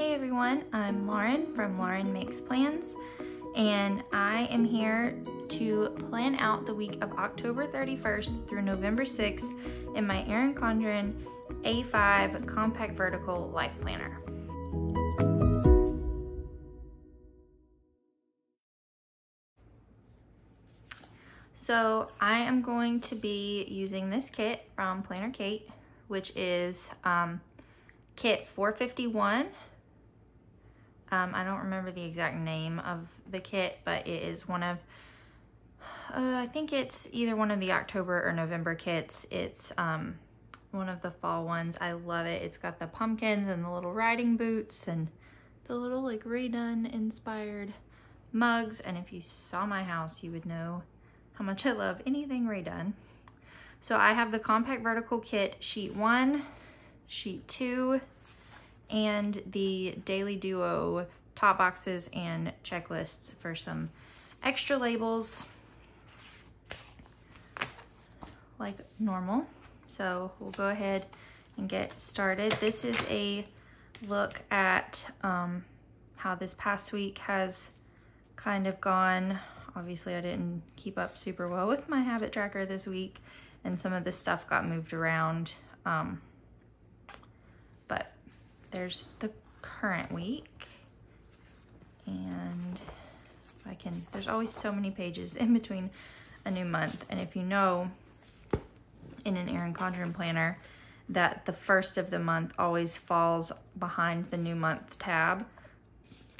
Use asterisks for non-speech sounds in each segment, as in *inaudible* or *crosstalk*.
Hey everyone, I'm Lauren from Lauren Makes Plans, and I am here to plan out the week of October 31st through November 6th in my Erin Condren A5 Compact Vertical Life Planner. So I am going to be using this kit from Planner Kate, which is um, kit 451 um, I don't remember the exact name of the kit, but it is one of, uh, I think it's either one of the October or November kits. It's um, one of the fall ones. I love it. It's got the pumpkins and the little riding boots and the little like Rae Dunn inspired mugs. And if you saw my house, you would know how much I love anything Rae Dunn. So I have the Compact Vertical Kit sheet one, sheet two, and the Daily Duo top boxes and checklists for some extra labels like normal. So we'll go ahead and get started. This is a look at um, how this past week has kind of gone. Obviously I didn't keep up super well with my habit tracker this week and some of the stuff got moved around. Um, but there's the current week. And I can, there's always so many pages *laughs* in between a new month. And if you know in an Erin Condren planner that the first of the month always falls behind the new month tab,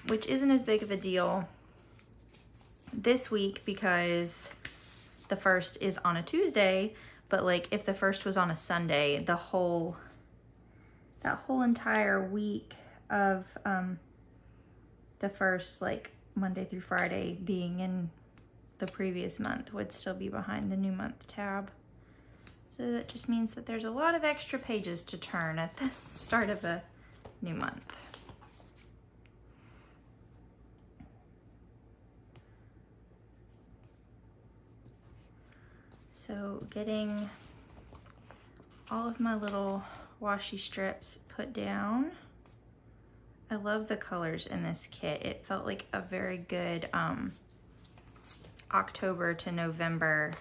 which isn't as big of a deal this week because the first is on a Tuesday, but like if the first was on a Sunday, the whole that whole entire week of um, the first like Monday through Friday being in the previous month would still be behind the new month tab. So that just means that there's a lot of extra pages to turn at the start of a new month. So getting all of my little washi strips put down. I love the colors in this kit. It felt like a very good um, October to November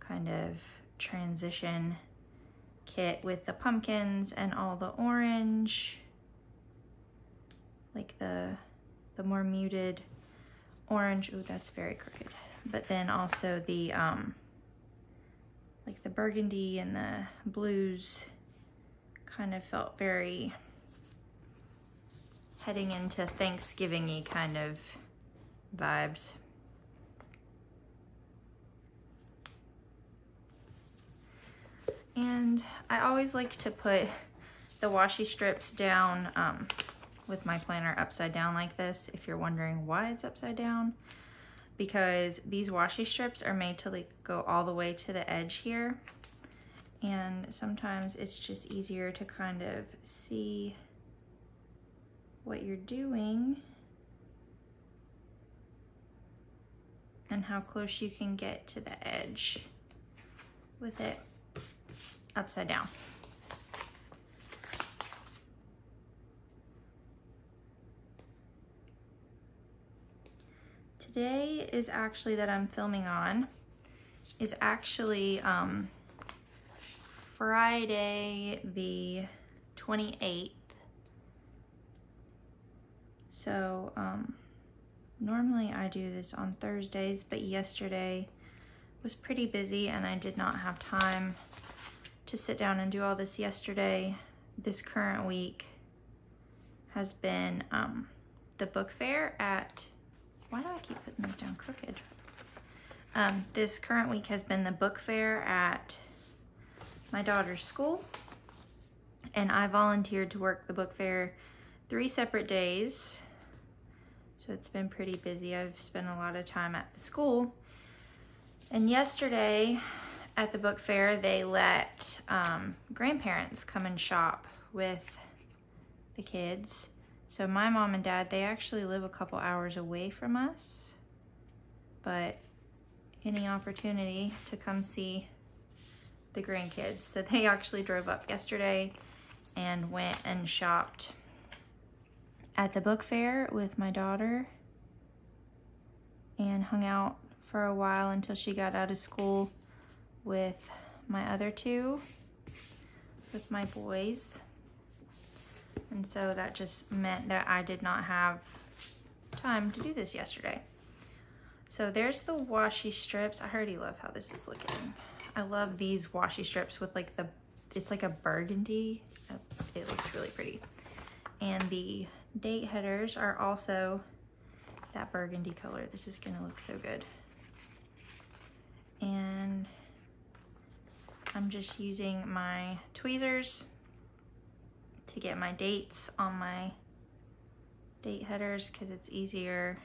kind of transition kit with the pumpkins and all the orange, like the, the more muted orange. Ooh, that's very crooked. But then also the, um, like the burgundy and the blues kind of felt very heading into Thanksgiving-y kind of vibes. And I always like to put the washi strips down um, with my planner upside down like this, if you're wondering why it's upside down. Because these washi strips are made to like go all the way to the edge here and sometimes it's just easier to kind of see what you're doing and how close you can get to the edge with it upside down. Today is actually that I'm filming on is actually um, Friday the 28th. So um, normally I do this on Thursdays, but yesterday was pretty busy and I did not have time to sit down and do all this yesterday. This current week has been um, the book fair at, why do I keep putting those down crooked? Um, this current week has been the book fair at my daughter's school and I volunteered to work the book fair three separate days. So it's been pretty busy. I've spent a lot of time at the school. And yesterday at the book fair, they let um, grandparents come and shop with the kids. So my mom and dad, they actually live a couple hours away from us. But any opportunity to come see the grandkids. So they actually drove up yesterday and went and shopped at the book fair with my daughter and hung out for a while until she got out of school with my other two, with my boys. And so that just meant that I did not have time to do this yesterday. So there's the washi strips. I already love how this is looking. I love these washi strips with like the, it's like a burgundy. It looks really pretty. And the date headers are also that burgundy color. This is gonna look so good. And I'm just using my tweezers to get my dates on my date headers because it's easier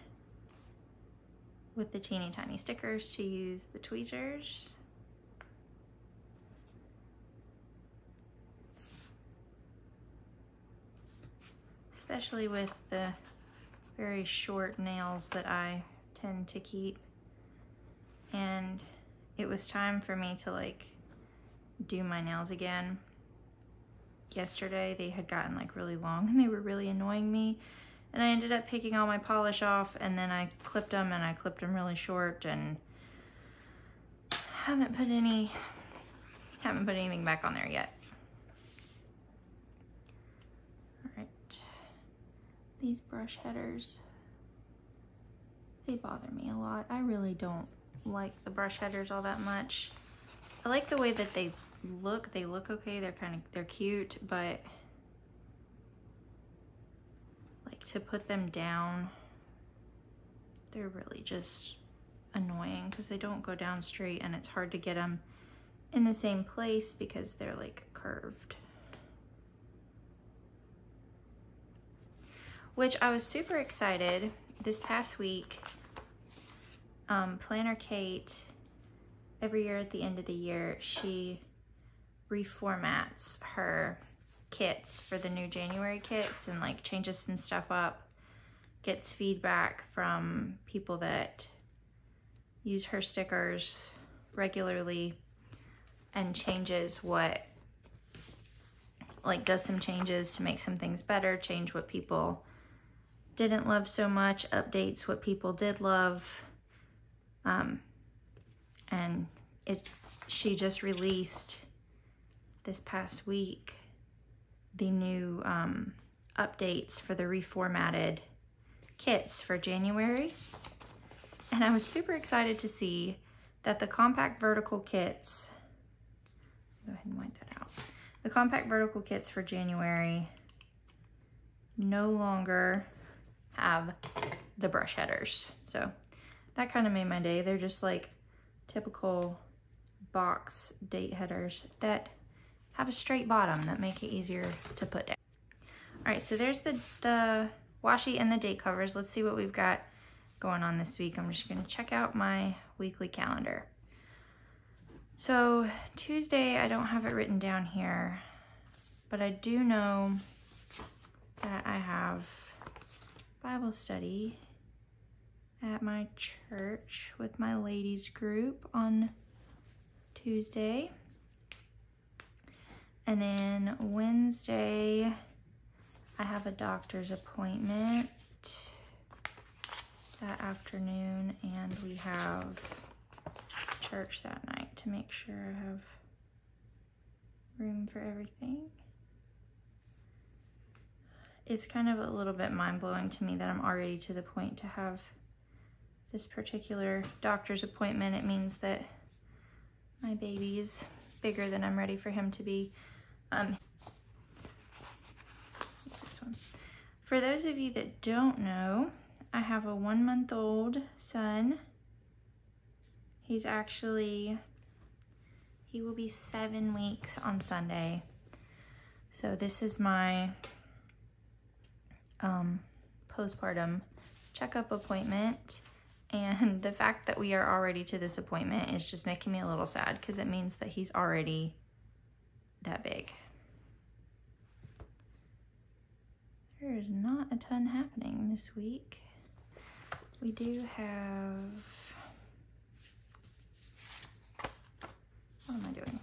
with the teeny tiny stickers to use the tweezers. Especially with the very short nails that I tend to keep. And it was time for me to like do my nails again. Yesterday they had gotten like really long and they were really annoying me. And I ended up picking all my polish off and then I clipped them and I clipped them really short and haven't put any, haven't put anything back on there yet. All right, these brush headers, they bother me a lot. I really don't like the brush headers all that much. I like the way that they look. They look okay. They're kind of, they're cute, but like to put them down, they're really just annoying because they don't go down straight and it's hard to get them in the same place because they're like curved. Which I was super excited this past week. Um, Planner Kate every year at the end of the year, she reformats her kits for the new January kits and like changes some stuff up, gets feedback from people that use her stickers regularly and changes what, like does some changes to make some things better, change what people didn't love so much, updates what people did love. Um, and it she just released this past week the new um, updates for the reformatted kits for January. And I was super excited to see that the compact vertical kits, go ahead and wipe that out. The compact vertical kits for January no longer have the brush headers. So that kind of made my day. They're just like typical box date headers that have a straight bottom that make it easier to put down. All right, so there's the, the washi and the date covers. Let's see what we've got going on this week. I'm just gonna check out my weekly calendar. So Tuesday, I don't have it written down here, but I do know that I have Bible study at my church with my ladies group on Tuesday. And then Wednesday, I have a doctor's appointment that afternoon and we have church that night to make sure I have room for everything. It's kind of a little bit mind-blowing to me that I'm already to the point to have this particular doctor's appointment. It means that my baby's bigger than I'm ready for him to be. Um, for those of you that don't know, I have a one month old son. He's actually, he will be seven weeks on Sunday. So this is my um, postpartum checkup appointment. And *laughs* the fact that we are already to this appointment is just making me a little sad because it means that he's already that big. There is not a ton happening this week. We do have, what am I doing?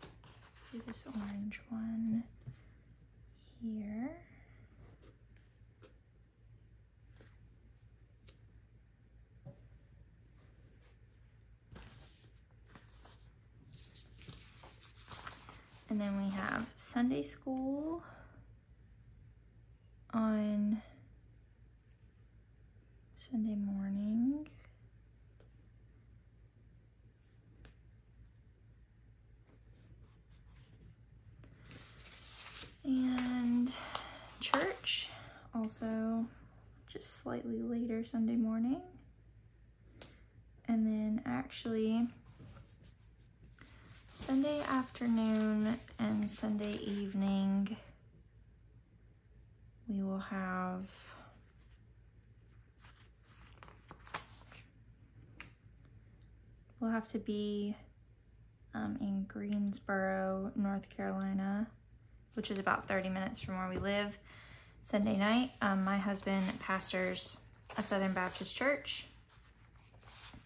Let's do this orange one here. And then we have Sunday school on Sunday morning. Sunday morning. And then actually Sunday afternoon and Sunday evening we will have we'll have to be um, in Greensboro, North Carolina, which is about 30 minutes from where we live. Sunday night, um, my husband pastors a Southern Baptist church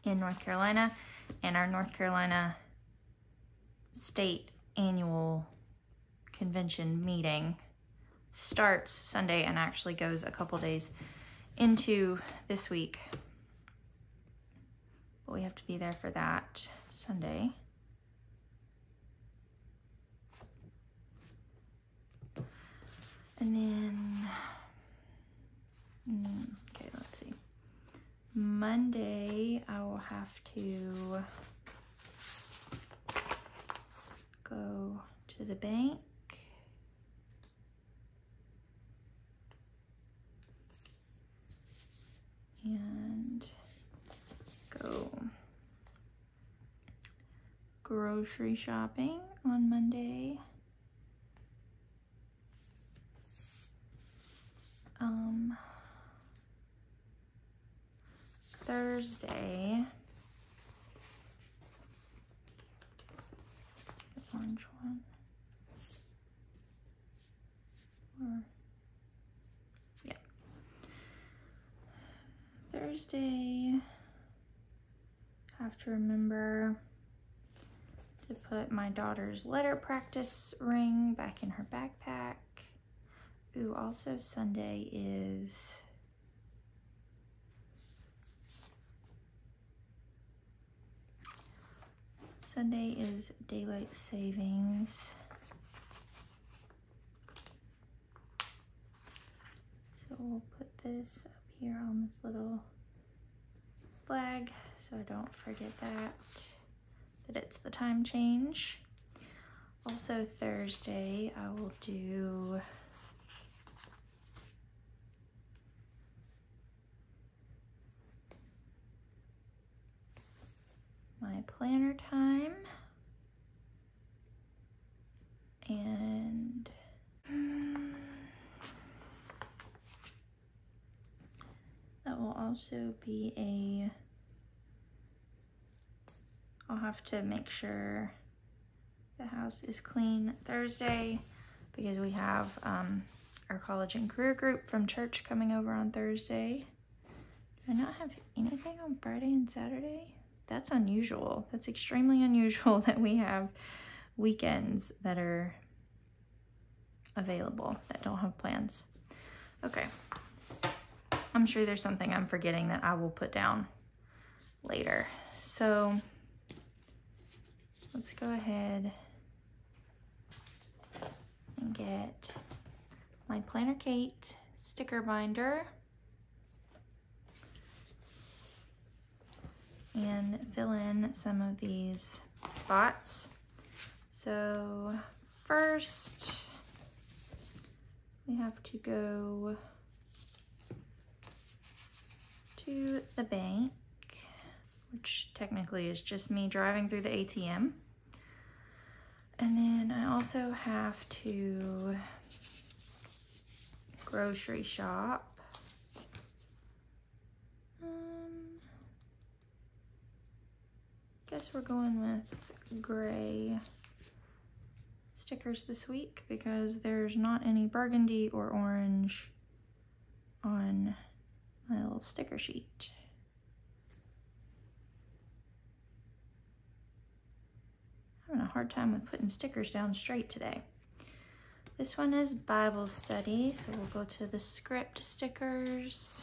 in North Carolina, and our North Carolina state annual convention meeting starts Sunday and actually goes a couple days into this week. But we have to be there for that Sunday. And then, mm. Monday, I will have to go to the bank. And go grocery shopping on Monday. Um, Thursday, orange one. Or, yeah. Thursday, have to remember to put my daughter's letter practice ring back in her backpack. Ooh, also Sunday is Sunday is daylight savings. So we'll put this up here on this little flag so I don't forget that, that it's the time change. Also Thursday, I will do my planner time. Also be a, I'll have to make sure the house is clean Thursday because we have um, our college and career group from church coming over on Thursday. Do I not have anything on Friday and Saturday? that's unusual. That's extremely unusual *laughs* that we have weekends that are available that don't have plans. Okay. I'm sure there's something I'm forgetting that I will put down later. So let's go ahead and get my Planner Kate sticker binder. and fill in some of these spots. So first, we have to go to the bank, which technically is just me driving through the ATM. And then I also have to grocery shop. Um, guess we're going with gray stickers this week because there's not any burgundy or orange on my little sticker sheet. Having a hard time with putting stickers down straight today. This one is Bible study, so we'll go to the script stickers.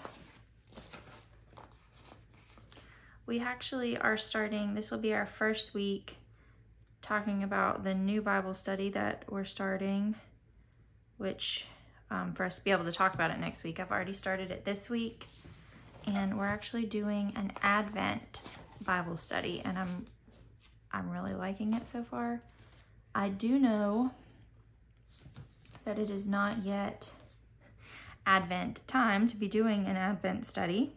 We actually are starting, this will be our first week talking about the new Bible study that we're starting, which um, for us to be able to talk about it next week. I've already started it this week, and we're actually doing an Advent Bible study, and I'm I'm really liking it so far. I do know that it is not yet Advent time to be doing an Advent study.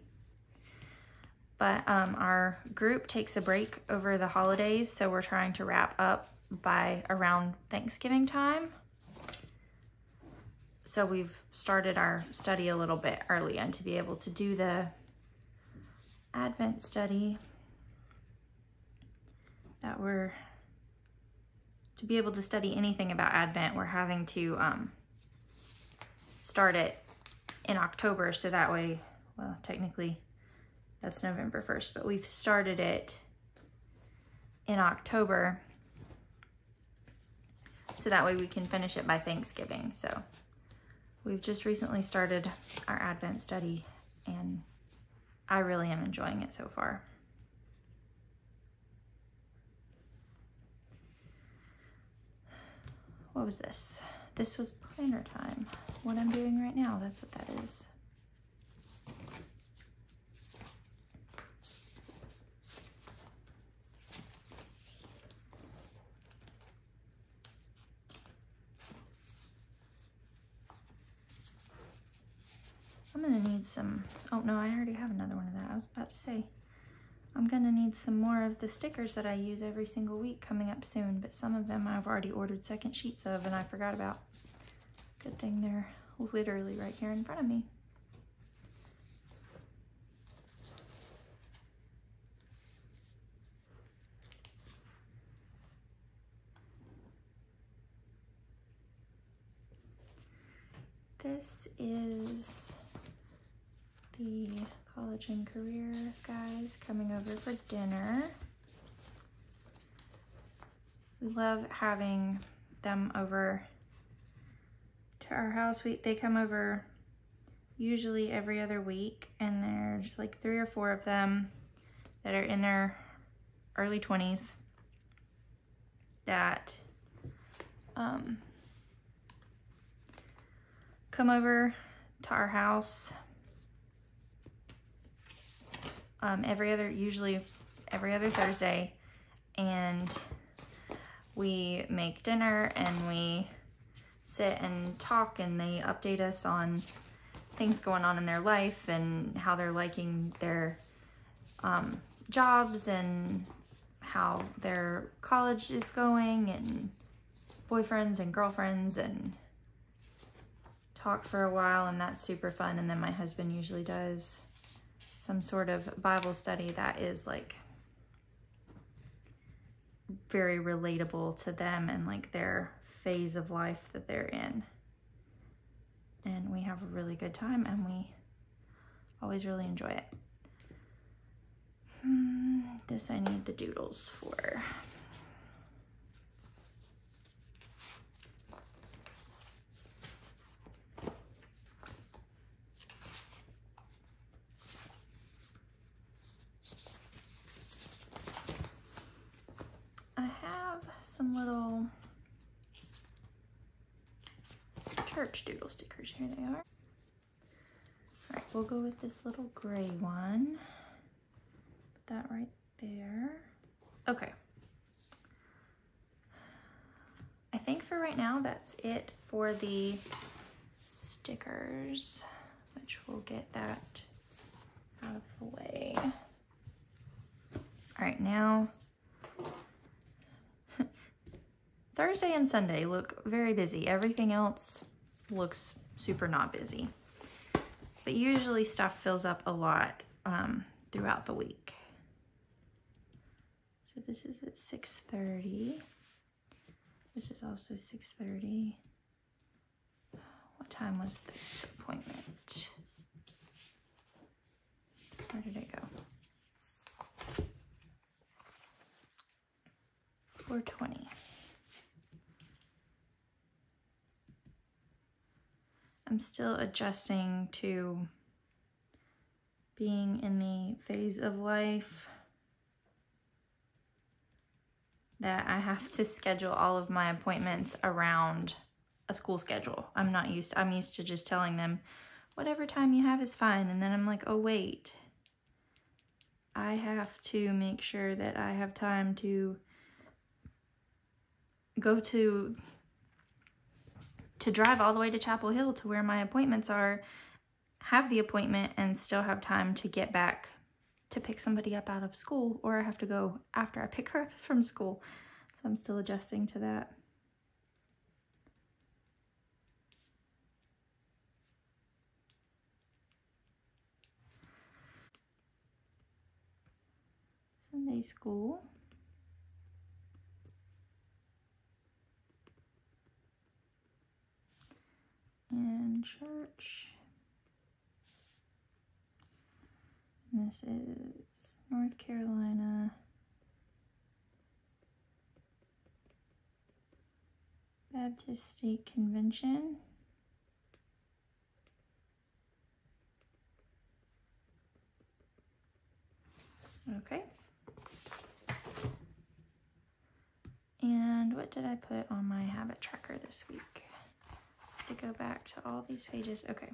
But um, our group takes a break over the holidays, so we're trying to wrap up by around Thanksgiving time. So we've started our study a little bit early and to be able to do the Advent study that we're, to be able to study anything about Advent, we're having to um, start it in October so that way, well, technically that's November 1st, but we've started it in October so that way we can finish it by Thanksgiving. So we've just recently started our Advent study and I really am enjoying it so far. What was this? This was planner time. What I'm doing right now, that's what that is. I'm gonna need some, oh no, I already have another one of that. I was about to say, I'm gonna need some more of the stickers that I use every single week coming up soon, but some of them I've already ordered second sheets of and I forgot about. Good thing they're literally right here in front of me. This is the college and career guys coming over for dinner. We love having them over to our house. We, they come over usually every other week and there's like three or four of them that are in their early 20s that um, come over to our house um, every other, usually every other Thursday. And we make dinner and we sit and talk and they update us on things going on in their life and how they're liking their um, jobs and how their college is going and boyfriends and girlfriends and talk for a while and that's super fun and then my husband usually does some sort of Bible study that is like very relatable to them and like their phase of life that they're in. And we have a really good time and we always really enjoy it. Hmm, this I need the doodles for. Some little church doodle stickers. Here they are. All right, we'll go with this little gray one. Put that right there. Okay. I think for right now, that's it for the stickers, which we'll get that out of the way. All right, now Thursday and Sunday look very busy. Everything else looks super not busy. But usually stuff fills up a lot um, throughout the week. So this is at 6.30. This is also 6.30. What time was this appointment? Where did it go? 420. I'm still adjusting to being in the phase of life that I have to schedule all of my appointments around a school schedule. I'm not used to, I'm used to just telling them whatever time you have is fine and then I'm like, "Oh wait. I have to make sure that I have time to go to to drive all the way to Chapel Hill to where my appointments are, have the appointment and still have time to get back to pick somebody up out of school or I have to go after I pick her up from school. So I'm still adjusting to that. Sunday school. And church. This is North Carolina. Baptist State Convention. Okay. And what did I put on my habit tracker this week? To go back to all these pages. Okay.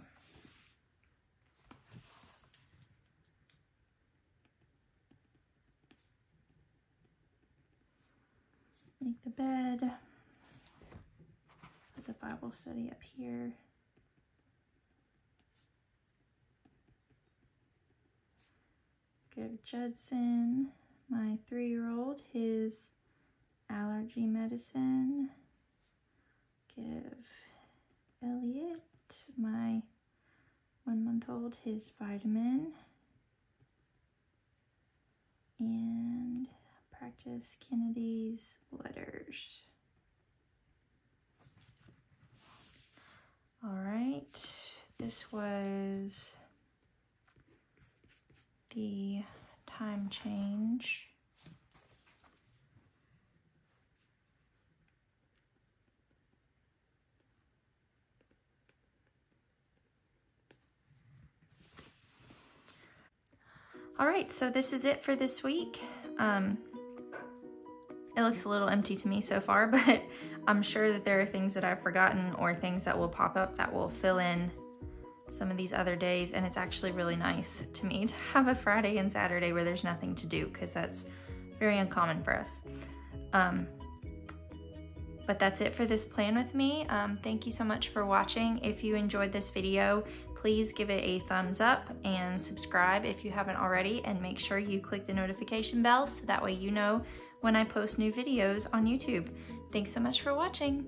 make the bed, put the Bible study up here. Give Judson, my three-year-old, his allergy medicine. Give Elliot, my one-month-old, his vitamin. And practice Kennedy's letters. All right, this was the time change. All right, so this is it for this week. Um, it looks a little empty to me so far, *laughs* but I'm sure that there are things that I've forgotten or things that will pop up that will fill in some of these other days. And it's actually really nice to me to have a Friday and Saturday where there's nothing to do because that's very uncommon for us. Um, but that's it for this plan with me. Um, thank you so much for watching. If you enjoyed this video, please give it a thumbs up and subscribe if you haven't already and make sure you click the notification bell so that way you know when I post new videos on YouTube. Thanks so much for watching.